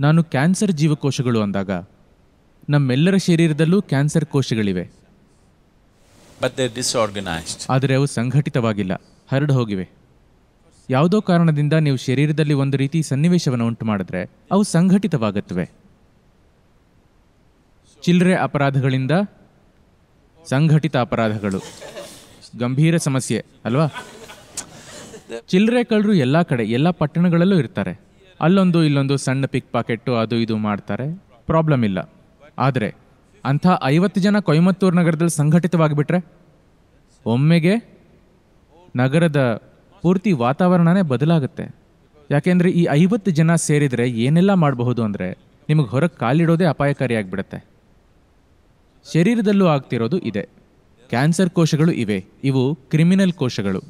ನಾನು ಕ್ಯಾನ್ಸರ್ ಜೀವಕೋಶಗಳು ಅಂದಾಗ ನಮ್ಮೆಲ್ಲರ ಶರೀರದಲ್ಲೂ ಕ್ಯಾನ್ಸರ್ ಕೋಶಗಳಿವೆ. ಆದರೆ ಅವು ಸಂಘಟಿತವಾಗಿಲ್ಲ ಹರಡು ಹೋಗಿವೆ. ಯಾವುದೋ ಕಾರಣದಿಂದ ನೀವು ಶರೀರದಲ್ಲಿ ಒಂದು ರೀತಿ ಸನ್ನಿವೇಶವನ್ನು ಉಂಟು ಮಾಡಿದ್ರೆ ಅವು ಸಂಘಟಿತವಾಗುತ್ತವೆ. ಚಿಲ್ಲರೆ ಅಪರಾಧಗಳಿಂದ ಸಂಘಟಿತ ಅಪರಾಧಗಳು. ಗಂಭೀರ ಸಮಸ್ಯೆ ಅಲ್ವಾ? ಚಿಲ್ಲರೆ ಕಳ್ಳರು ಎಲ್ಲ ಕಡೆ ಎಲ್ಲ ಪಟ್ಟಣಗಳಲ್ಲೂ ಇರ್ತಾರೆ. ಅಲ್ಲೊಂದು ಇಲ್ಲೊಂದು ಸಣ್ಣ ಪಿಕ್ ಪಾಕೆಟ್ಟು ಅದು ಇದು ಮಾಡ್ತಾರೆ. ಪ್ರಾಬ್ಲಮ್ ಇಲ್ಲ. ಆದರೆ ಅಂಥ ಐವತ್ತು ಜನ ಕೊಯಮತ್ತೂರು ನಗರದಲ್ಲಿ ಸಂಘಟಿತವಾಗಿಬಿಟ್ರೆ ಒಮ್ಮೆಗೆ ನಗರದ ಪೂರ್ತಿ ವಾತಾವರಣನೇ ಬದಲಾಗುತ್ತೆ. ಯಾಕೆಂದರೆ ಈ ಐವತ್ತು ಜನ ಸೇರಿದರೆ ಏನೆಲ್ಲ ಮಾಡಬಹುದು ಅಂದರೆ ನಿಮಗೆ ಹೊರಗೆ ಕಾಲಿಡೋದೇ ಅಪಾಯಕಾರಿಯಾಗಿಬಿಡುತ್ತೆ ಶರೀರದಲ್ಲೂ ಆಗ್ತಿರೋದು ಇದೆ. ಕ್ಯಾನ್ಸರ್ ಕೋಶಗಳು ಇವೆ. ಇವು ಕ್ರಿಮಿನಲ್ ಕೋಶಗಳು.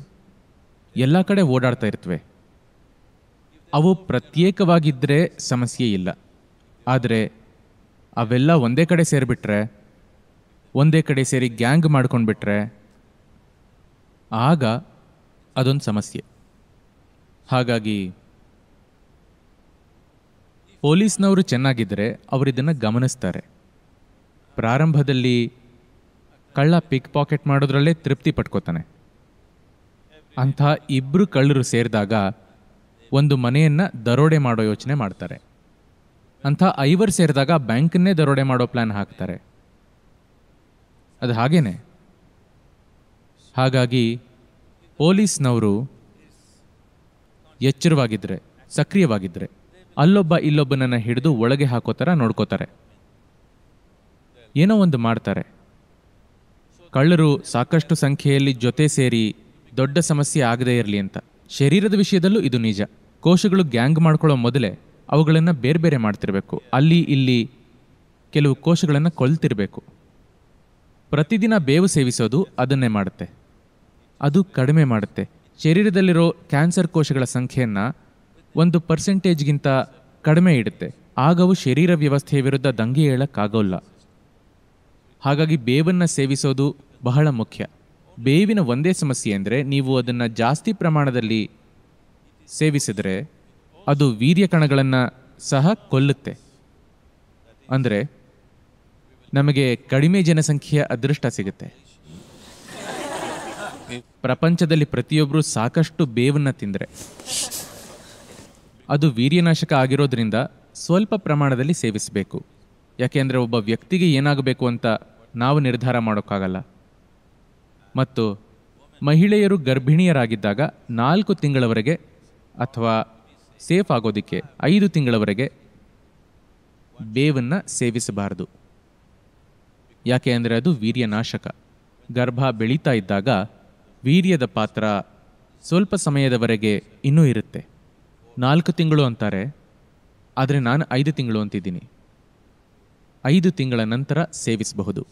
ಎಲ್ಲ ಕಡೆ ಓಡಾಡ್ತಾ ಇರ್ತವೆ. ಅವು ಪ್ರತ್ಯೇಕವಾಗಿದ್ದರೆ ಸಮಸ್ಯೆ ಇಲ್ಲ. ಆದರೆ ಅವೆಲ್ಲ ಒಂದೇ ಕಡೆ ಸೇರಿಬಿಟ್ರೆ, ಒಂದೇ ಕಡೆ ಸೇರಿ ಗ್ಯಾಂಗ್ ಮಾಡ್ಕೊಂಡ್ಬಿಟ್ರೆ, ಆಗ ಅದೊಂದು ಸಮಸ್ಯೆ. ಹಾಗಾಗಿ ಪೊಲೀಸ್ನವರು ಚೆನ್ನಾಗಿದ್ದರೆ ಅವರು ಇದನ್ನು ಗಮನಿಸ್ತಾರೆ. ಪ್ರಾರಂಭದಲ್ಲಿ ಕಳ್ಳ ಪಿಕ್ ಪಾಕೆಟ್ ಮಾಡೋದ್ರಲ್ಲೇ ತೃಪ್ತಿ ಪಟ್ಕೋತಾನೆ. ಅಂಥ ಇಬ್ಬರು ಕಳ್ಳರು ಸೇರಿದಾಗ ಒಂದು ಮನೆಯನ್ನು ದರೋಡೆ ಮಾಡೋ ಯೋಚನೆ ಮಾಡ್ತಾರೆ. ಅಂಥ ಐವರು ಸೇರಿದಾಗ ಬ್ಯಾಂಕನ್ನೇ ದರೋಡೆ ಮಾಡೋ ಪ್ಲ್ಯಾನ್ ಹಾಕ್ತಾರೆ. ಅದು ಹಾಗೇನೆ. ಹಾಗಾಗಿ ಪೊಲೀಸ್ನವರು ಎಚ್ಚರವಾಗಿದ್ದರೆ ಸಕ್ರಿಯವಾಗಿದ್ದರೆ ಅಲ್ಲೊಬ್ಬ ಇಲ್ಲೊಬ್ಬನನ್ನು ಹಿಡಿದು ಒಳಗೆ ಹಾಕೋ ಥರ ನೋಡ್ಕೋತಾರೆ. ಏನೋ ಒಂದು ಮಾಡ್ತಾರೆ. ಕಳ್ಳರು ಸಾಕಷ್ಟು ಸಂಖ್ಯೆಯಲ್ಲಿ ಜೊತೆ ಸೇರಿ ದೊಡ್ಡ ಸಮಸ್ಯೆ ಆಗದೇ ಇರಲಿ ಅಂತ. ಶರೀರದ ವಿಷಯದಲ್ಲೂ ಇದು ನಿಜ. ಕೋಶಗಳು ಗ್ಯಾಂಗ್ ಮಾಡ್ಕೊಳ್ಳೋ ಮೊದಲೇ ಅವುಗಳನ್ನು ಬೇರೆ ಬೇರೆ ಮಾಡ್ತಿರಬೇಕು. ಅಲ್ಲಿ, ಇಲ್ಲಿ ಕೆಲವು ಕೋಶಗಳನ್ನು ಕೊಲ್ತಿರಬೇಕು. ಪ್ರತಿದಿನ ಬೇವು ಸೇವಿಸೋದು ಅದನ್ನೇ ಮಾಡುತ್ತೆ. ಅದು ಕಡಿಮೆ ಮಾಡುತ್ತೆ. ಶರೀರದಲ್ಲಿರೋ ಕ್ಯಾನ್ಸರ್ ಕೋಶಗಳ ಸಂಖ್ಯೆಯನ್ನು ಒಂದು ಪರ್ಸೆಂಟೇಜ್ಗಿಂತ ಕಡಿಮೆ ಇಡುತ್ತೆ. ಆಗವು ಶರೀರ ವ್ಯವಸ್ಥೆಯ ವಿರುದ್ಧ ದಂಗೆ ಹೇಳೋಕ್ಕಾಗೋಲ್ಲ ಹಾಗಾಗಿ ಬೇವನ್ನು ಸೇವಿಸೋದು ಬಹಳ ಮುಖ್ಯ. ಬೇವಿನ ಒಂದೇ ಸಮಸ್ಯೆ ಅಂದರೆ ನೀವು ಅದನ್ನು ಜಾಸ್ತಿ ಪ್ರಮಾಣದಲ್ಲಿ ಸೇವಿಸಿದರೆ ಅದು ವೀರ್ಯ ಕಣಗಳನ್ನು ಸಹ ಕೊಲ್ಲುತ್ತೆ. ಅಂದರೆ ನಮಗೆ ಕಡಿಮೆ ಜನಸಂಖ್ಯೆಯ ಅದೃಷ್ಟ ಸಿಗುತ್ತೆ. ಪ್ರಪಂಚದಲ್ಲಿ ಪ್ರತಿಯೊಬ್ಬರು ಸಾಕಷ್ಟು ಬೇವನ್ನು ತಿಂದರೆ. ಅದು ವೀರ್ಯನಾಶಕ ಆಗಿರೋದ್ರಿಂದ ಸ್ವಲ್ಪ ಪ್ರಮಾಣದಲ್ಲಿ ಸೇವಿಸಬೇಕು. ಯಾಕೆಂದರೆ ಒಬ್ಬ ವ್ಯಕ್ತಿಗೆ ಏನಾಗಬೇಕು ಅಂತ ನಾವು ನಿರ್ಧಾರ ಮಾಡೋಕ್ಕಾಗಲ್ಲ. ಮತ್ತು ಮಹಿಳೆಯರು ಗರ್ಭಿಣಿಯರಾಗಿದ್ದಾಗ ನಾಲ್ಕು ತಿಂಗಳವರೆಗೆ ಅಥವಾ ಸೇಫ್ ಆಗೋದಕ್ಕೆ ಐದು ತಿಂಗಳವರೆಗೆ ಬೇವನ್ನು ಸೇವಿಸಬಾರದು. ಯಾಕೆ ಅಂದರೆ ಅದು ವೀರ್ಯನಾಶಕ. ಗರ್ಭ ಬೆಳೀತಾ ಇದ್ದಾಗ ವೀರ್ಯದ ಪಾತ್ರ ಸ್ವಲ್ಪ ಸಮಯದವರೆಗೆ ಇನ್ನೂ ಇರುತ್ತೆ. ನಾಲ್ಕು ತಿಂಗಳು ಅಂತಾರೆ, ಆದರೆ ನಾನು ಐದು ತಿಂಗಳು ಅಂತಿದ್ದೀನಿ. ಐದು ತಿಂಗಳ ನಂತರ ಸೇವಿಸಬಹುದು.